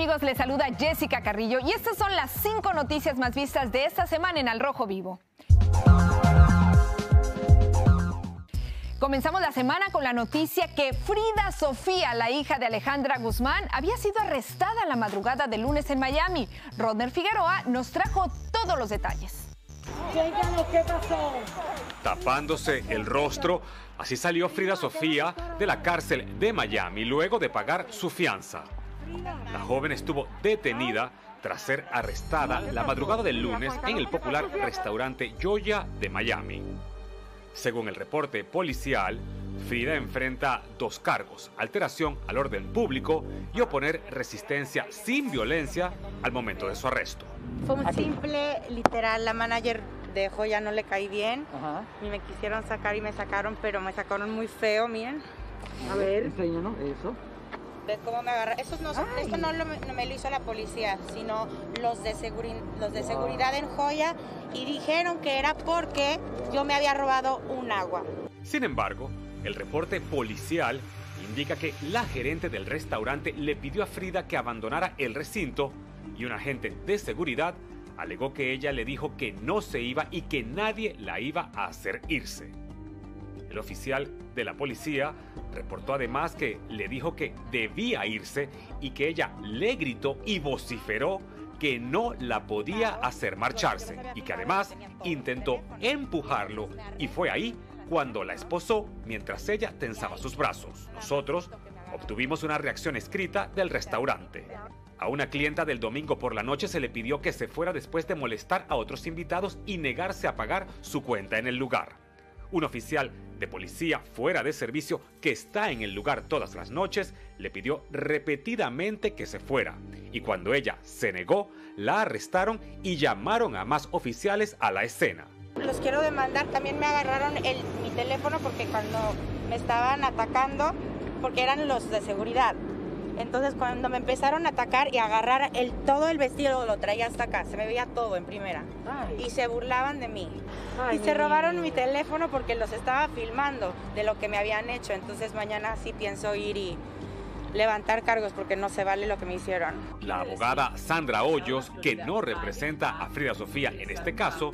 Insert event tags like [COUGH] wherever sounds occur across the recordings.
amigos? Les saluda Jessica Carrillo y estas son las cinco noticias más vistas de esta semana en Al Rojo Vivo. Comenzamos la semana con la noticia que Frida Sofía, la hija de Alejandra Guzmán, había sido arrestada la madrugada del lunes en Miami. Rodner Figueroa nos trajo todos los detalles. ¿qué pasó? Tapándose el rostro, así salió Frida Sofía de la cárcel de Miami luego de pagar su fianza. La joven estuvo detenida tras ser arrestada la madrugada del lunes en el popular restaurante Joya de Miami. Según el reporte policial, Frida enfrenta dos cargos, alteración al orden público y oponer resistencia sin violencia al momento de su arresto. Fue un simple, literal, la manager de Joya no le caí bien. Y me quisieron sacar y me sacaron, pero me sacaron muy feo, miren. A ver, enséñanos eso cómo me agarra. Eso no, esto no, me lo hizo la policía, sino los de, los de seguridad en Joya y dijeron que era porque yo me había robado un agua. Sin embargo, el reporte policial indica que la gerente del restaurante le pidió a Frida que abandonara el recinto y un agente de seguridad alegó que ella le dijo que no se iba y que nadie la iba a hacer irse. El oficial de la policía reportó además que le dijo que debía irse y que ella le gritó y vociferó que no la podía hacer marcharse y que además intentó empujarlo y fue ahí cuando la esposó mientras ella tensaba sus brazos. Nosotros obtuvimos una reacción escrita del restaurante. A una clienta del domingo por la noche se le pidió que se fuera después de molestar a otros invitados y negarse a pagar su cuenta en el lugar. Un oficial de policía fuera de servicio que está en el lugar todas las noches le pidió repetidamente que se fuera y cuando ella se negó, la arrestaron y llamaron a más oficiales a la escena. Los quiero demandar, también me agarraron el, mi teléfono porque cuando me estaban atacando, porque eran los de seguridad, entonces cuando me empezaron a atacar y agarrar el, todo el vestido lo traía hasta acá, se me veía todo en primera. Y se burlaban de mí. y se robaron mi teléfono porque los estaba filmando de lo que me habían hecho. Entonces mañana sí pienso ir y levantar cargos porque no se vale lo que me hicieron. La abogada Sandra Hoyos, que no representa a Frida Sofía en este caso,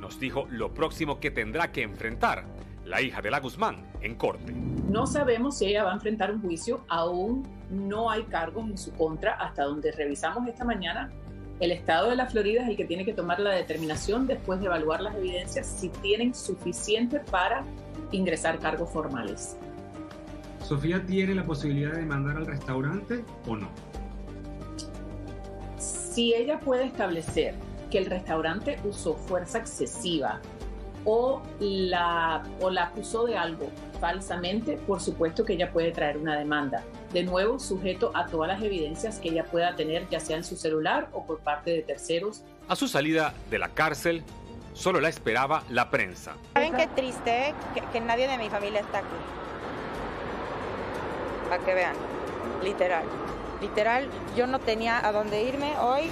nos dijo lo próximo que tendrá que enfrentar la hija de la Guzmán, en corte. No sabemos si ella va a enfrentar un juicio, aún no hay cargos en su contra hasta donde revisamos esta mañana. El estado de la Florida es el que tiene que tomar la determinación después de evaluar las evidencias si tienen suficiente para ingresar cargos formales. ¿Sofía tiene la posibilidad de mandar al restaurante o no? Si ella puede establecer que el restaurante usó fuerza excesiva o la, o la acusó de algo falsamente, por supuesto que ella puede traer una demanda. De nuevo, sujeto a todas las evidencias que ella pueda tener, ya sea en su celular o por parte de terceros. A su salida de la cárcel, solo la esperaba la prensa. ¿Saben qué triste que, que nadie de mi familia está aquí? Para que vean, literal. Literal, yo no tenía a dónde irme hoy.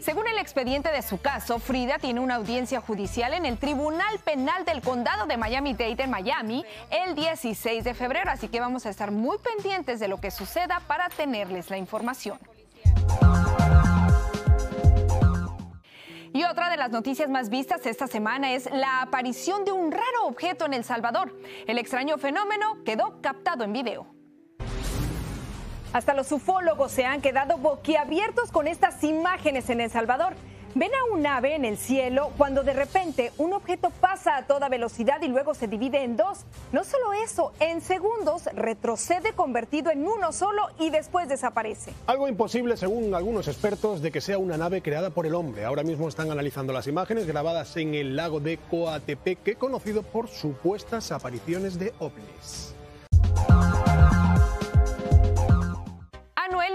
Según el expediente de su caso, Frida tiene una audiencia judicial en el Tribunal Penal del Condado de Miami-Dade en Miami el 16 de febrero, así que vamos a estar muy pendientes de lo que suceda para tenerles la información. Y otra de las noticias más vistas esta semana es la aparición de un raro objeto en El Salvador. El extraño fenómeno quedó captado en video. Hasta los ufólogos se han quedado boquiabiertos con estas imágenes en El Salvador. Ven a un ave en el cielo cuando de repente un objeto pasa a toda velocidad y luego se divide en dos. No solo eso, en segundos retrocede convertido en uno solo y después desaparece. Algo imposible según algunos expertos de que sea una nave creada por el hombre. Ahora mismo están analizando las imágenes grabadas en el lago de Coatepeque, conocido por supuestas apariciones de ovnis.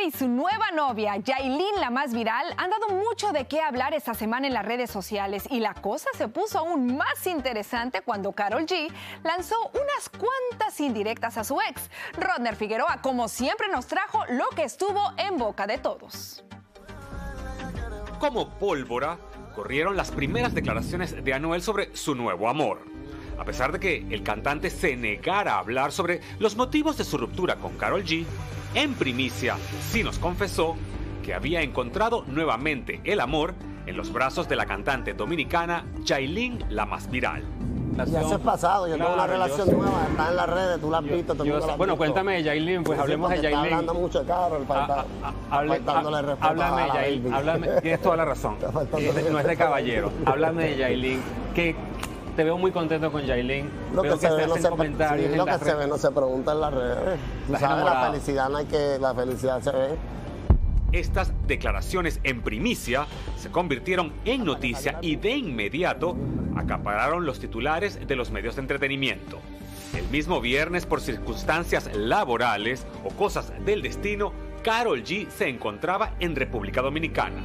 Y su nueva novia, Yailin, la más viral, han dado mucho de qué hablar esta semana en las redes sociales y la cosa se puso aún más interesante cuando Carol G lanzó unas cuantas indirectas a su ex. Rodner Figueroa, como siempre, nos trajo lo que estuvo en boca de todos. Como pólvora, corrieron las primeras declaraciones de Anuel sobre su nuevo amor. A pesar de que el cantante se negara a hablar sobre los motivos de su ruptura con Carol G, en primicia sí nos confesó que había encontrado nuevamente el amor en los brazos de la cantante dominicana Jailin, la más viral. Ya eso es pasado, yo tengo una relación nueva, está en las redes, tú la has visto. Yo, bueno, visto. cuéntame de Yailin, pues hablemos de Yailin. Está hablando mucho de Carol, falta, ah, ah, faltándole respeto háblame a háblame, tienes toda la razón, [LAUGHS] no es de caballero. háblame de Yailin, que te veo muy contento con Yailin. Lo que, se, ve, no se, comentarios sí, lo que se ve no se pregunta en las redes. Tú sabes, la felicidad no hay que, la felicidad se ve. Estas declaraciones en primicia se convirtieron en noticia y de inmediato acapararon los titulares de los medios de entretenimiento. El mismo viernes, por circunstancias laborales o cosas del destino, Carol G se encontraba en República Dominicana,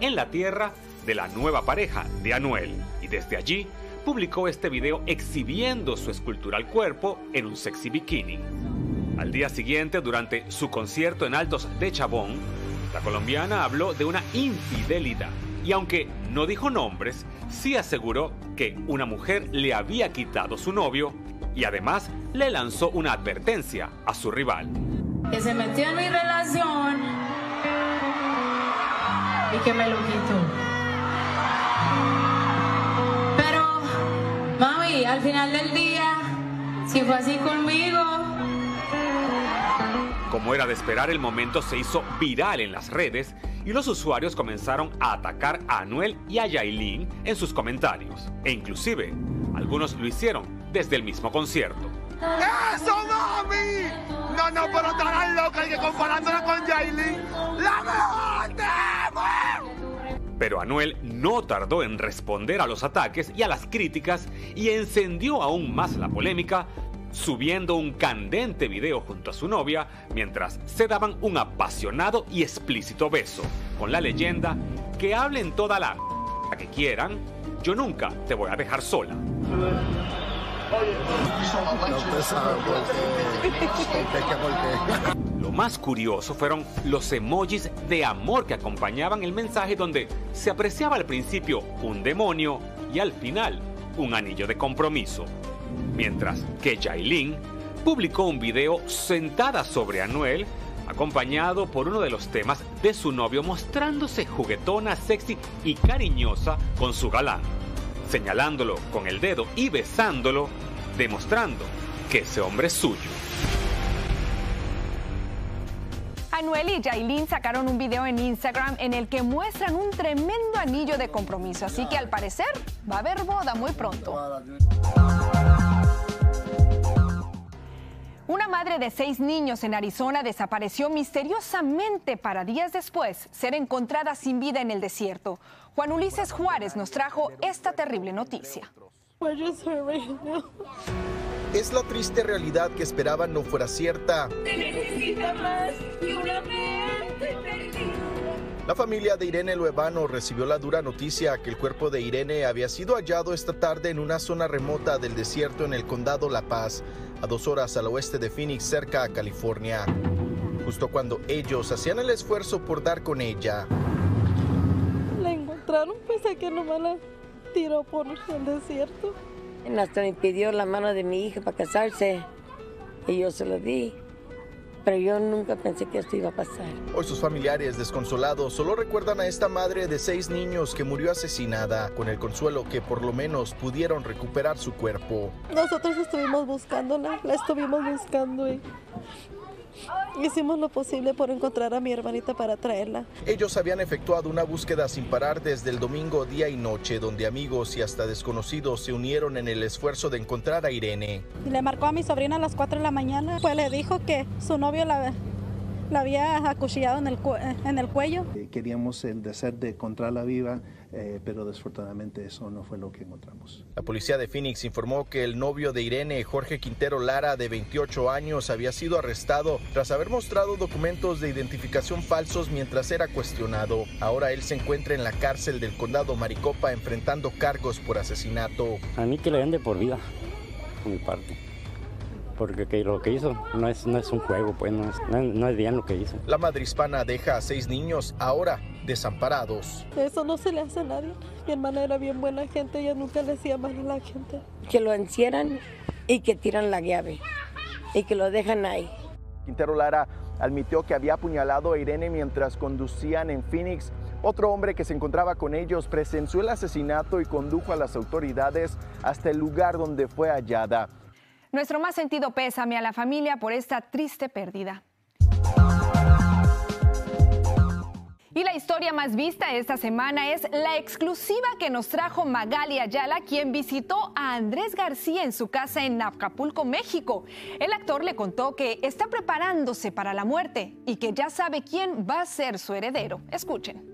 en la tierra de la nueva pareja de Anuel, y desde allí publicó este video exhibiendo su escultural cuerpo en un sexy bikini. Al día siguiente, durante su concierto en Altos de Chabón, la colombiana habló de una infidelidad y aunque no dijo nombres, sí aseguró que una mujer le había quitado su novio y además le lanzó una advertencia a su rival. Que se metió en mi relación y que me lo quitó. Al final del día, si fue así conmigo, como era de esperar, el momento se hizo viral en las redes y los usuarios comenzaron a atacar a Anuel y a Yailin en sus comentarios. E inclusive, algunos lo hicieron desde el mismo concierto. ¡Eso, mami! No, no, pero tan loca que comparándola con Yailin, ¡la mejor Pero Anuel no tardó en responder a los ataques y a las críticas y encendió aún más la polémica subiendo un candente video junto a su novia mientras se daban un apasionado y explícito beso, con la leyenda que hablen toda la que quieran, yo nunca te voy a dejar sola. Más curioso fueron los emojis de amor que acompañaban el mensaje donde se apreciaba al principio un demonio y al final un anillo de compromiso mientras que Jailin publicó un video sentada sobre Anuel, acompañado por uno de los temas de su novio mostrándose juguetona, sexy y cariñosa con su galán, señalándolo con el dedo y besándolo, demostrando que ese hombre es suyo. Anuel y Jailin sacaron un video en Instagram en el que muestran un tremendo anillo de compromiso, así que al parecer va a haber boda muy pronto. Una madre de seis niños en Arizona desapareció misteriosamente para días después ser encontrada sin vida en el desierto. Juan Ulises Juárez nos trajo esta terrible noticia. Es la triste realidad que esperaban no fuera cierta. La familia de Irene Luevano recibió la dura noticia que el cuerpo de Irene había sido hallado esta tarde en una zona remota del desierto en el condado La Paz a dos horas al oeste de Phoenix, cerca a California. Justo cuando ellos hacían el esfuerzo por dar con ella. La encontraron, pese a que nomás la tiró por el desierto. Hasta me pidió la mano de mi hija para casarse y yo se lo di pero yo nunca pensé que esto iba a pasar. Hoy sus familiares desconsolados solo recuerdan a esta madre de seis niños que murió asesinada, con el consuelo que por lo menos pudieron recuperar su cuerpo. Nosotros estuvimos buscándola, la estuvimos buscando y Hicimos lo posible por encontrar a mi hermanita para traerla. Ellos habían efectuado una búsqueda sin parar desde el domingo día y noche, donde amigos y hasta desconocidos se unieron en el esfuerzo de encontrar a Irene. Le marcó a mi sobrina a las 4 de la mañana, pues le dijo que su novio la, la había acuchillado en el, en el cuello. Eh, queríamos el deseo de encontrarla viva eh, pero desafortunadamente eso no fue lo que encontramos. La policía de Phoenix informó que el novio de Irene, Jorge Quintero Lara, de 28 años, había sido arrestado tras haber mostrado documentos de identificación falsos mientras era cuestionado. Ahora él se encuentra en la cárcel del condado Maricopa enfrentando cargos por asesinato. A mí que le den de por vida, por mi parte porque lo que hizo no es, no es un juego, pues no es, no es bien lo que hizo. La madre hispana deja a seis niños ahora desamparados. Eso no se le hace a nadie. Mi hermana era bien buena gente, ella nunca le hacía mal a la gente. Que lo encierran y que tiran la llave y que lo dejan ahí. Quintero Lara admitió que había apuñalado a Irene mientras conducían en Phoenix. Otro hombre que se encontraba con ellos presenció el asesinato y condujo a las autoridades hasta el lugar donde fue hallada. Nuestro más sentido pésame a la familia por esta triste pérdida. Y la historia más vista esta semana es la exclusiva que nos trajo Magali Ayala, quien visitó a Andrés García en su casa en Acapulco, México. El actor le contó que está preparándose para la muerte y que ya sabe quién va a ser su heredero. Escuchen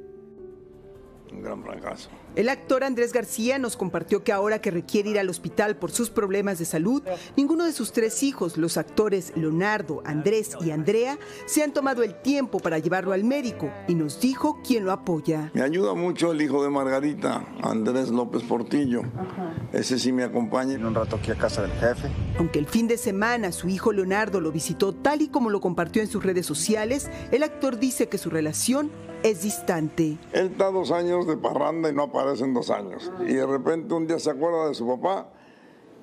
un gran fracaso. El actor Andrés García nos compartió que ahora que requiere ir al hospital por sus problemas de salud, ninguno de sus tres hijos, los actores Leonardo, Andrés y Andrea, se han tomado el tiempo para llevarlo al médico y nos dijo quién lo apoya. Me ayuda mucho el hijo de Margarita, Andrés López Portillo. Ese sí me acompaña. Un rato aquí a casa del jefe. Aunque el fin de semana su hijo Leonardo lo visitó tal y como lo compartió en sus redes sociales, el actor dice que su relación es distante. Él está dos años de parranda y no aparece en dos años. Y de repente un día se acuerda de su papá.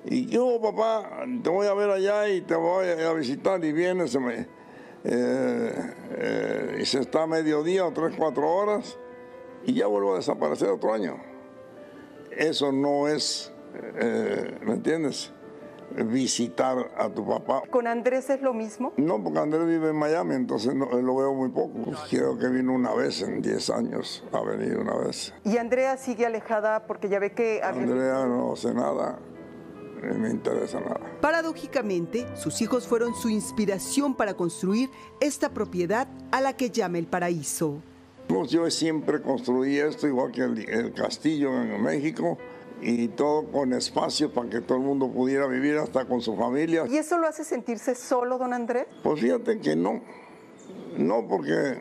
Y yo, papá, te voy a ver allá y te voy a visitar y viene, se me, eh, eh, y se está a mediodía o tres, cuatro horas y ya vuelvo a desaparecer otro año. Eso no es, eh, ¿me entiendes? Visitar a tu papá. ¿Con Andrés es lo mismo? No, porque Andrés vive en Miami, entonces no, lo veo muy poco. Quiero que vino una vez en 10 años, ha venido una vez. ¿Y Andrea sigue alejada porque ya ve que... Andrea no sé nada, me interesa nada. Paradójicamente, sus hijos fueron su inspiración para construir esta propiedad a la que llama el paraíso. Pues yo siempre construí esto, igual que el, el castillo en México y todo con espacio para que todo el mundo pudiera vivir hasta con su familia. ¿Y eso lo hace sentirse solo, don Andrés? Pues fíjate que no, no porque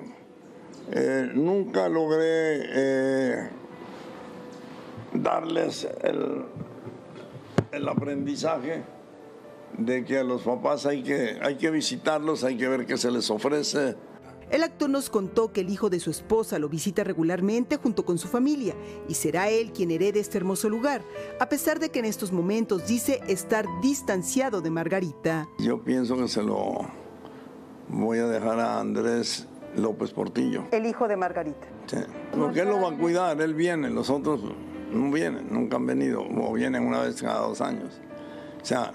eh, nunca logré eh, darles el, el aprendizaje de que a los papás hay que, hay que visitarlos, hay que ver qué se les ofrece, el actor nos contó que el hijo de su esposa lo visita regularmente junto con su familia y será él quien herede este hermoso lugar, a pesar de que en estos momentos dice estar distanciado de Margarita. Yo pienso que se lo voy a dejar a Andrés López Portillo. El hijo de Margarita. Sí, porque él lo va a cuidar, él viene, los otros no vienen, nunca han venido, o vienen una vez cada dos años. O sea,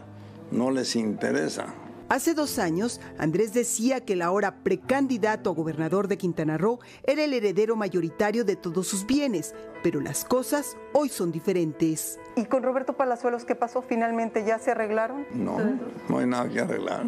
no les interesa. Hace dos años, Andrés decía que el ahora precandidato a gobernador de Quintana Roo era el heredero mayoritario de todos sus bienes, pero las cosas hoy son diferentes. ¿Y con Roberto Palazuelos qué pasó? ¿Finalmente ya se arreglaron? No, no hay nada que arreglar.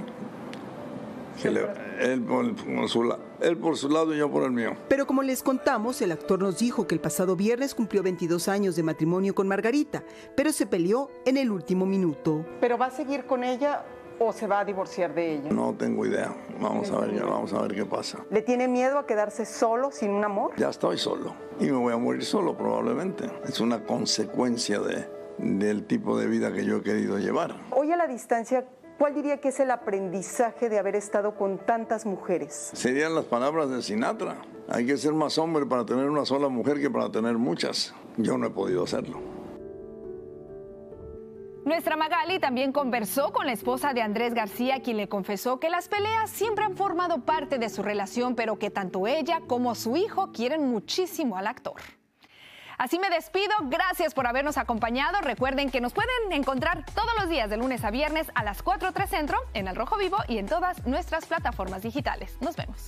él, por, su, él por su lado y yo por el mío. Pero como les contamos, el actor nos dijo que el pasado viernes cumplió 22 años de matrimonio con Margarita, pero se peleó en el último minuto. ¿Pero va a seguir con ella o se va a divorciar de ella? No tengo idea. Vamos a ver, ya vamos a ver qué pasa. ¿Le tiene miedo a quedarse solo, sin un amor? Ya estoy solo y me voy a morir solo probablemente. Es una consecuencia de, del tipo de vida que yo he querido llevar. Hoy a la distancia, ¿cuál diría que es el aprendizaje de haber estado con tantas mujeres? Serían las palabras de Sinatra. Hay que ser más hombre para tener una sola mujer que para tener muchas. Yo no he podido hacerlo. Nuestra Magali también conversó con la esposa de Andrés García, quien le confesó que las peleas siempre han formado parte de su relación, pero que tanto ella como su hijo quieren muchísimo al actor. Así me despido, gracias por habernos acompañado. Recuerden que nos pueden encontrar todos los días de lunes a viernes a las 4.3 Centro en El Rojo Vivo y en todas nuestras plataformas digitales. Nos vemos.